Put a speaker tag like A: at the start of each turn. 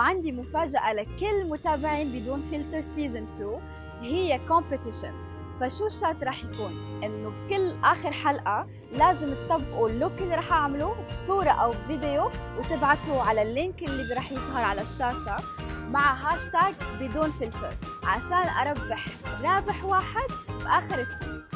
A: عندي مفاجأة لكل متابعين بدون فلتر season 2 هي competition فشو الشات رح يكون؟ إنه بكل آخر حلقة لازم تطبقوا ال look اللي رح اعمله بصورة أو بفيديو وتبعتوه على ال link اللي رح يظهر على الشاشة مع هاشتاج بدون فلتر عشان أربح رابح واحد بآخر السنة.